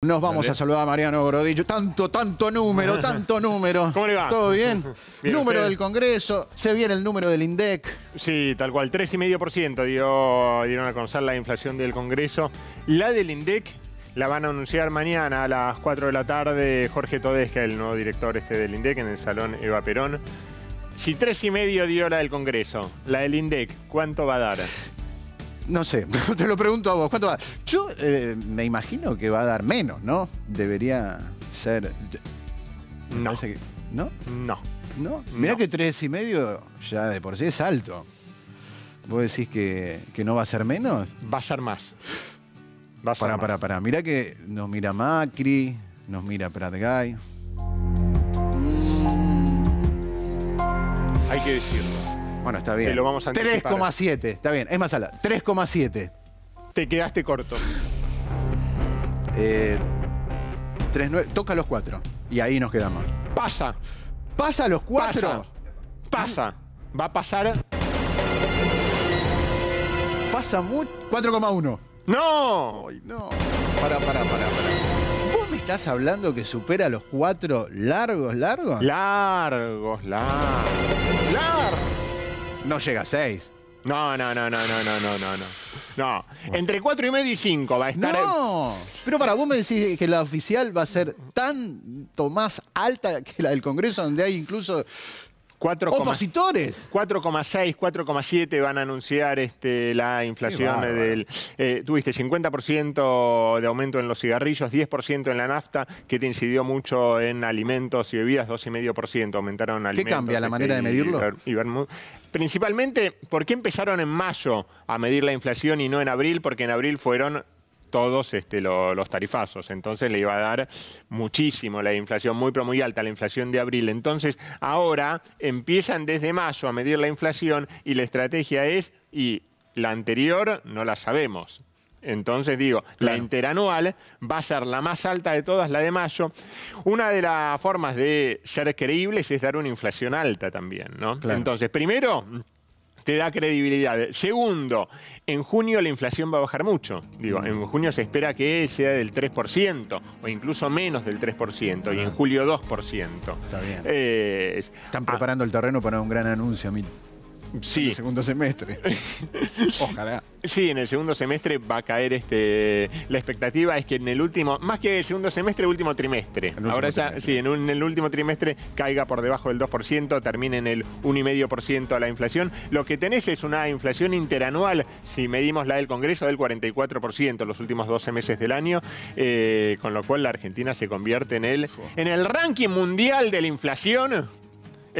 Nos vamos Dale. a saludar a Mariano Grodillo. Tanto, tanto número, tanto número. ¿Cómo le va? ¿Todo bien? Bien, número ¿usted? del Congreso, se viene el número del INDEC. Sí, tal cual, 3,5% dio, dieron a conocer la inflación del Congreso. La del INDEC la van a anunciar mañana a las 4 de la tarde Jorge Todesca, el nuevo director este del INDEC, en el Salón Eva Perón. Si 3,5 dio la del Congreso, la del INDEC, ¿cuánto va a dar? No sé, te lo pregunto a vos. ¿Cuánto va? Yo eh, me imagino que va a dar menos, ¿no? Debería ser. me No. que- ¿No? No. ¿No? Mirá No. que tres y medio ya de por sí es alto. ¿Vos decís que, que no va a ser menos? Va a ser más. Va a ser Pará, más. pará, pará. Mirá que nos mira Macri, nos mira Prat Guy. Hay que decirlo. Bueno, está bien. Te lo vamos a anticipar. 3,7. Está bien, es más alta. 3,7. Te quedaste corto. Eh, 3,9. Toca los cuatro. Y ahí nos quedamos. Pasa. ¿Pasa los cuatro? Pasa. Pasa. Va a pasar. Pasa mucho. 4,1. ¡No! Ay, no. Pará, pará, pará, pará. ¿Vos me estás hablando que supera los cuatro largos, largos? Largos, largos. Largos. No llega a 6. No, no, no, no, no, no, no, no, no. No. Entre 4 y medio y 5 va a estar. No. Pero para vos me decís que la oficial va a ser tanto más alta que la del Congreso, donde hay incluso 4, opositores. 4,6, 4,7 van a anunciar este, la inflación Qué del... eh, tuviste 50% de aumento en los cigarrillos, 10% en la nafta, que te incidió mucho en alimentos y bebidas, 2,5% aumentaron alimentos. cambia la este, manera de medirlo? y. Principalmente, ¿por qué empezaron en mayo a medir la inflación y no en abril? Porque en abril fueron todos este, lo- los tarifazos. Entonces le iba a dar muchísimo la inflación, muy pero muy alta la inflación de abril. Entonces ahora empiezan desde mayo a medir la inflación y la estrategia es, y la anterior no la sabemos. Entonces digo, la interanual va a ser la más alta de todas, la de mayo. Una de las formas de ser creíbles es dar una inflación alta también, ¿no? Claro. Entonces, primero, te da credibilidad. Segundo, en junio la inflación va a bajar mucho. Digo, en junio se espera que sea del 3% o incluso menos del 3% y en julio 2%. Está bien. Eh, es- Están ah, preparando el terreno para un gran anuncio a sí, El segundo semestre. Ojalá. sí, en el segundo semestre va a caer este. La expectativa es que en el último, más que el segundo semestre, el último trimestre. último Ahora ya, sí, en, un- en el último trimestre caiga por debajo del 2%, termine en el 1,5% la inflación. Lo que tenés es una inflación interanual, si medimos la del Congreso, del 44% los últimos 12 meses del año, eh, con lo cual la Argentina se convierte en el, en el ranking mundial de la inflación.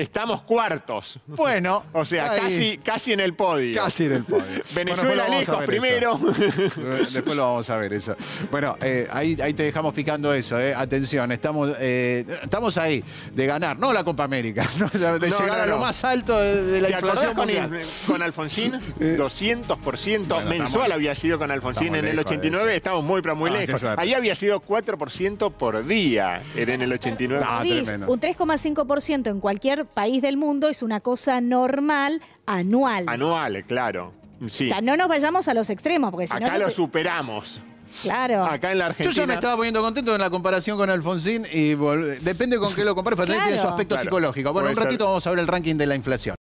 Estamos cuartos. Bueno. O sea, ahí, casi, casi en el podio. Casi en el podio. Venezuela Bueno, después lo vamos a lejos ver primero. eso. Después lo vamos a ver eso. Bueno, eh, ahí, ahí te dejamos picando eso, eh. Atención, estamos, eh, estamos ahí de ganar, no la Copa América, no, de No, llegar no, a lo no. más alto de, de la ¿Te acordás inflación con, mundial. con Alfonsín? 200% Bueno, mensual estamos- había sido con Alfonsín estamos en el lejos de 89, eso. estábamos muy, pero muy Ah, qué lejos. suerte. Ahí había sido 4% por día, era en el 89. Ah, Luis, tremendo. un 3,5% en cualquier país del mundo es una cosa normal anual. Anual, claro. Sí. O sea, no nos vayamos a los extremos, porque si no. Acá yo lo te- superamos. Claro. Acá en la Yo Argentina. ya me estaba poniendo contento en la comparación con Alfonsín y vol- depende con qué lo compares, pero también tiene su Claro. aspecto Claro. psicológico. Bueno, Puede un ser. ratito vamos a ver el ranking de la inflación.